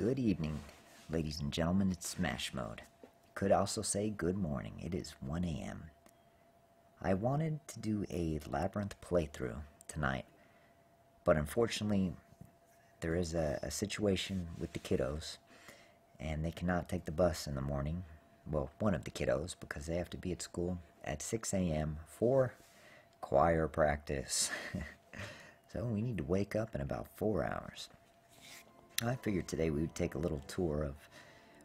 Good evening, ladies and gentlemen. It's Smashmode. Could also say good morning. It is 1 a.m. I wanted to do a Labyrinth playthrough tonight, but unfortunately, there is a, a situation with the kiddos, and they cannot take the bus in the morning. Well, one of the kiddos, because they have to be at school at 6 a.m. for choir practice. so we need to wake up in about four hours. I figured today we would take a little tour of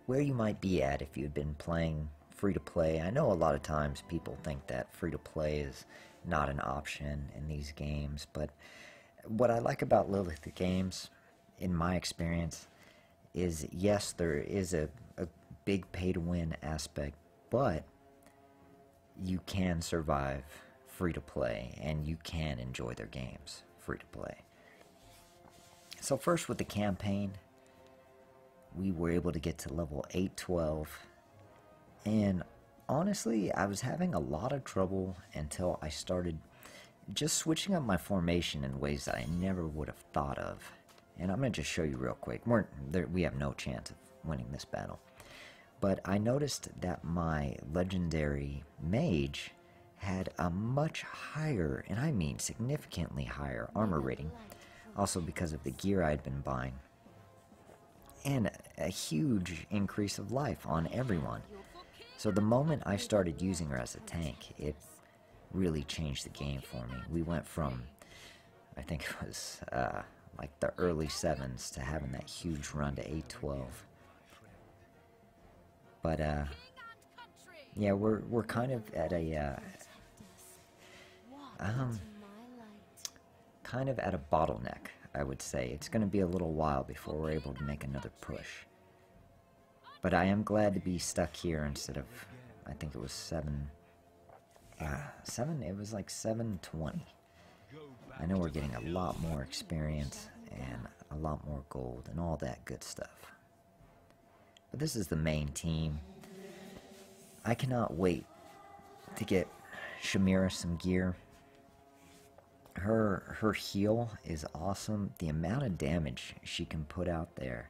where you might be at if you had been playing free to play. I know a lot of times people think that free to play is not an option in these games, but what I like about Lilith games, in my experience, is yes, there is a, a big pay to win aspect, but you can survive free to play and you can enjoy their games free to play. So first with the campaign, we were able to get to level 812 and honestly, I was having a lot of trouble until I started just switching up my formation in ways that I never would have thought of. And I'm going to just show you real quick. We're, there, we have no chance of winning this battle. But I noticed that my legendary mage had a much higher, and I mean significantly higher, armor rating also because of the gear I'd been buying. And a huge increase of life on everyone. So the moment I started using her as a tank, it really changed the game for me. We went from, I think it was uh, like the early 7s to having that huge run to 812. But uh, yeah, we're, we're kind of at a, uh, um, kind of at a bottleneck, I would say. It's going to be a little while before we're able to make another push. But I am glad to be stuck here instead of, I think it was 7, uh, 7, it was like 720. I know we're getting a lot more experience and a lot more gold and all that good stuff. But this is the main team. I cannot wait to get Shemira some gear her her heal is awesome. The amount of damage she can put out there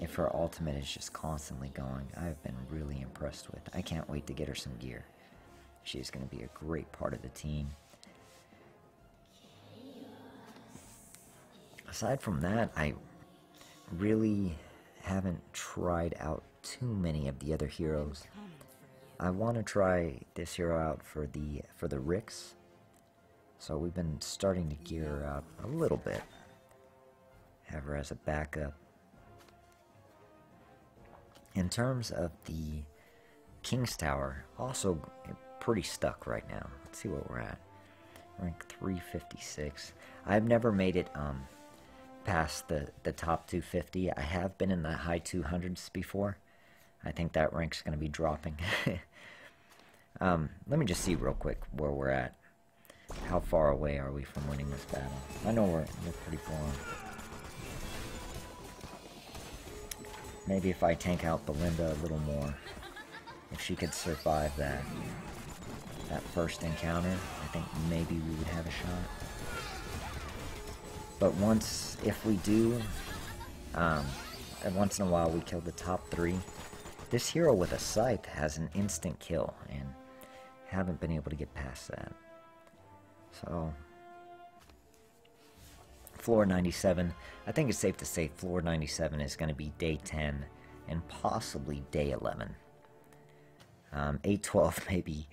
if her ultimate is just constantly going, I've been really impressed with. I can't wait to get her some gear. She's going to be a great part of the team. Aside from that, I really haven't tried out too many of the other heroes. I want to try this hero out for the for the Ricks so we've been starting to gear up a little bit. Have her as a backup. In terms of the King's Tower, also pretty stuck right now. Let's see what we're at. Rank 356. I've never made it um, past the, the top 250. I have been in the high 200s before. I think that rank's going to be dropping. um, let me just see real quick where we're at. How far away are we from winning this battle? I know we're, we're pretty far. Maybe if I tank out Belinda a little more, if she could survive that that first encounter, I think maybe we would have a shot. But once, if we do, um, once in a while we kill the top three, this hero with a scythe has an instant kill, and haven't been able to get past that. So, floor 97. I think it's safe to say floor 97 is going to be day 10 and possibly day 11. Um, 812 maybe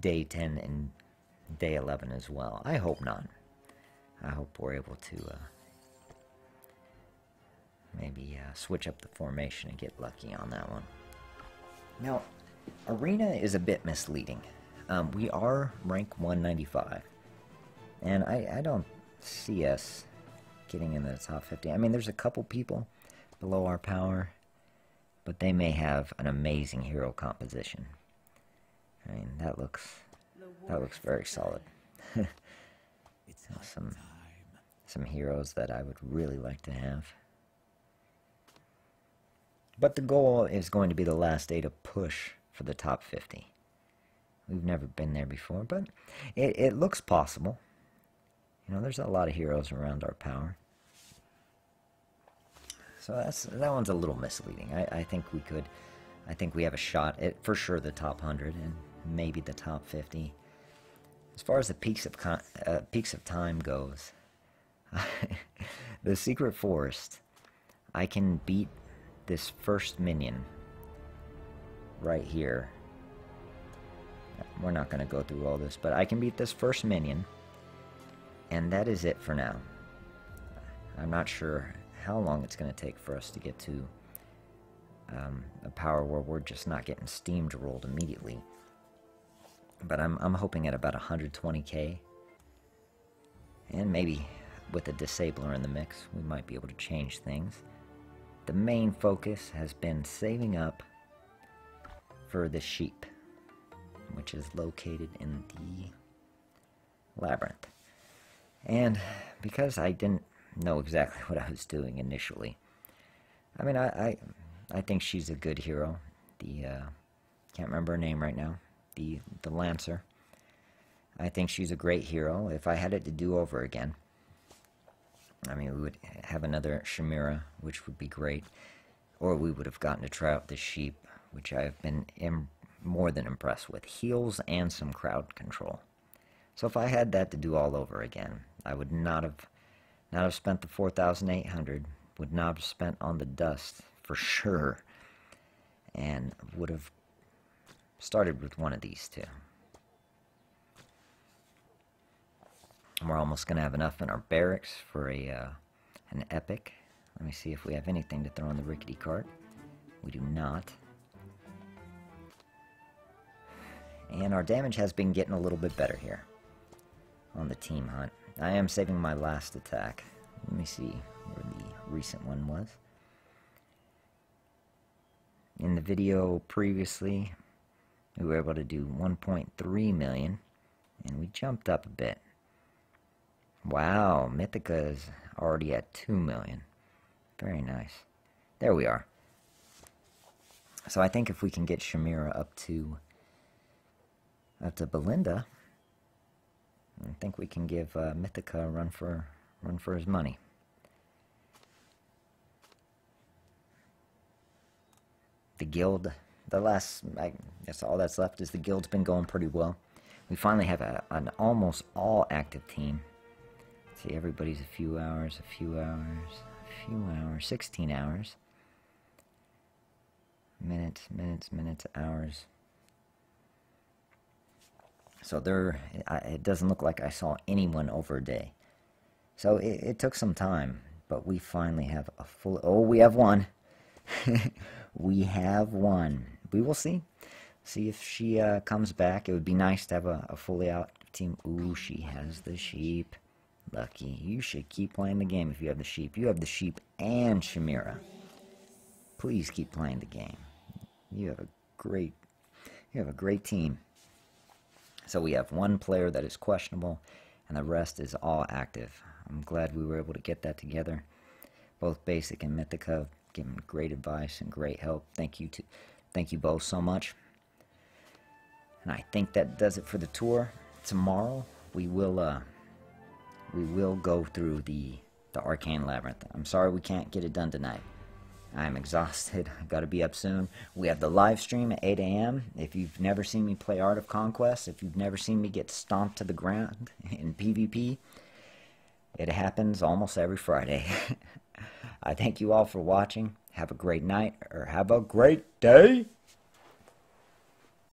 day 10 and day 11 as well. I hope not. I hope we're able to uh, maybe uh, switch up the formation and get lucky on that one. Now, Arena is a bit misleading. Um, we are rank 195. And I, I don't see us getting into the top 50. I mean, there's a couple people below our power, but they may have an amazing hero composition. I mean, that looks that looks very solid. some some heroes that I would really like to have. But the goal is going to be the last day to push for the top 50. We've never been there before, but it, it looks possible. You know, there's a lot of heroes around our power. So that's that one's a little misleading. I, I think we could, I think we have a shot at for sure the top hundred and maybe the top fifty. As far as the peaks of uh, peaks of time goes, the secret forest, I can beat this first minion right here. We're not going to go through all this, but I can beat this first minion, and that is it for now. I'm not sure how long it's going to take for us to get to um, a power where we're just not getting steamed rolled immediately. But I'm, I'm hoping at about 120k. And maybe with a disabler in the mix, we might be able to change things. The main focus has been saving up for the sheep, which is located in the labyrinth. And because I didn't know exactly what I was doing initially, I mean, I, I, I think she's a good hero. The, uh, can't remember her name right now. The, the Lancer. I think she's a great hero. If I had it to do over again, I mean, we would have another Shemira, which would be great. Or we would have gotten to try out the sheep which I've been more than impressed with. Heals and some crowd control. So if I had that to do all over again, I would not have not have spent the 4,800, would not have spent on the dust for sure, and would have started with one of these two. We're almost going to have enough in our barracks for a uh, an epic. Let me see if we have anything to throw in the rickety cart. We do not. And our damage has been getting a little bit better here on the team hunt. I am saving my last attack. Let me see where the recent one was. In the video previously, we were able to do 1.3 million, and we jumped up a bit. Wow, Mythica is already at 2 million. Very nice. There we are. So I think if we can get Shemira up to up to Belinda. Think we can give uh, Mythica a run for run for his money. The guild, the last, I guess all that's left is the guild's been going pretty well. We finally have a, an almost all active team. Let's see, everybody's a few hours, a few hours, a few hours, 16 hours. Minutes, minutes, minutes, hours. So there, it doesn't look like I saw anyone over a day. So it, it took some time, but we finally have a full. Oh, we have one. we have one. We will see. See if she uh, comes back. It would be nice to have a, a fully out team. Ooh, she has the sheep. Lucky. You should keep playing the game if you have the sheep. You have the sheep and Shemira. Please keep playing the game. You have a great, you have a great team. So we have one player that is questionable, and the rest is all active. I'm glad we were able to get that together. Both Basic and Mythica giving great advice and great help. Thank you to, thank you both so much. And I think that does it for the tour. Tomorrow we will uh, we will go through the the Arcane Labyrinth. I'm sorry we can't get it done tonight. I'm exhausted. I've got to be up soon. We have the live stream at 8 a.m. If you've never seen me play Art of Conquest, if you've never seen me get stomped to the ground in PvP, it happens almost every Friday. I thank you all for watching. Have a great night or have a great day.